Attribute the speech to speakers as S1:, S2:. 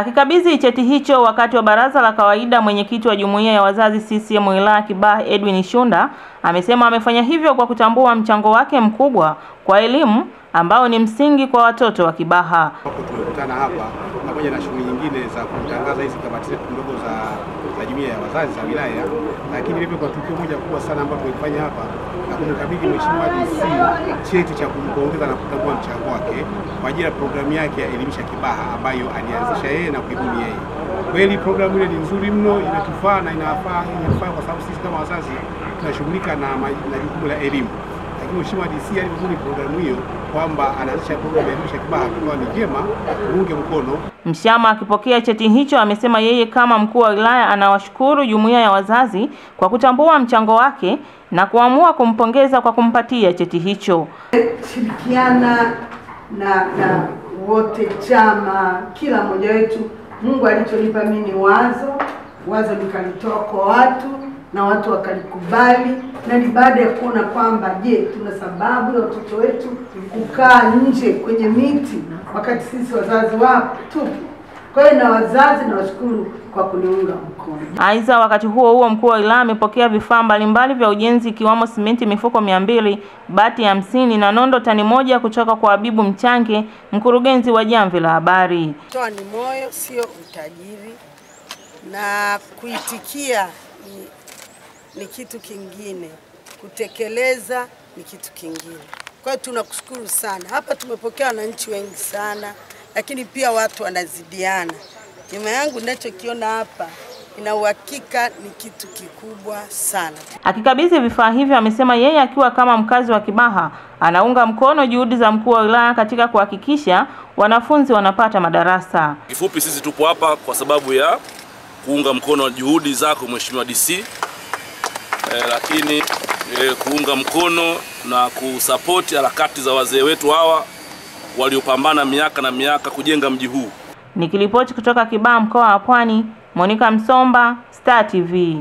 S1: Akikabidhi cheti hicho wakati wa baraza la kawaida, mwenyekiti wa jumuiya ya wazazi CCM wilaya ya Kibaha Edwin Shunda amesema amefanya hivyo kwa kutambua mchango wake mkubwa kwa elimu ambao ni msingi kwa watoto wa Kibaha.
S2: Tumekutana hapa pamoja na shughuli nyingine za kutangaza hizi kamati zetu ndogo za, za jumuiya ya wazazi za wilaya, lakini vile kwa tukio moja kubwa sana ambayo tumefanya hapa na kumkabidhi Mheshimiwa DC cheti cha kumpongeza na kutambua mchango wake kwa ajili ya programu yake ya Elimisha Kibaha ambayo alianzisha yeye na kuibuni yeye. Kweli programu ile ni nzuri mno, inatufaa na inafaa inafaa kwa sababu sisi kama wazazi tunashughulika na, na jukumu la elimu Mheshimiwa DC alivyozuri programu hiyo kwamba anaanzisha programu ya Elimisha Kibaha, kwa ni jema, muunge mkono.
S1: Mshama akipokea cheti hicho amesema yeye kama mkuu wa wilaya anawashukuru jumuiya ya wazazi kwa kutambua mchango wake na kuamua kumpongeza kwa kumpatia cheti hicho.
S3: Shirikiana na na wote chama, kila mmoja wetu. Mungu alichonipa mimi ni wazo, wazo nikalitoa kwa watu na watu wakalikubali, na ni baada ya kuona kwamba je, tuna sababu ya watoto wetu kukaa nje kwenye miti wakati sisi wazazi wao tu Kwa hiyo na wazazi nawashukuru kwa kuniunga mkono.
S1: Aidha, wakati huo huo mkuu wa wilaya amepokea vifaa mbalimbali vya ujenzi ikiwamo simenti mifuko mia mbili, bati hamsini na nondo tani moja kutoka kwa Habibu Mchange, mkurugenzi wa Jamvi la Habari.
S4: Toa ni moyo, sio utajiri, na kuitikia ni, ni kitu kingine, kutekeleza ni kitu kingine. Kwa hiyo tunakushukuru sana. Hapa tumepokea wananchi wengi sana, lakini pia watu wanazidiana. Nyuma yangu ninachokiona hapa ina uhakika ni kitu kikubwa sana.
S1: Akikabidhi vifaa hivyo, amesema yeye akiwa kama mkazi wa Kibaha anaunga mkono juhudi za mkuu wa wilaya katika kuhakikisha wanafunzi wanapata madarasa.
S5: Kifupi, sisi tupo hapa kwa sababu ya kuunga mkono juhudi zako Mheshimiwa DC eh, lakini eh, kuunga mkono na kusapoti harakati za wazee wetu hawa waliopambana miaka na miaka kujenga mji huu.
S1: Nikiripoti kutoka Kibaha mkoa wa Pwani, Monica Msomba, Star TV.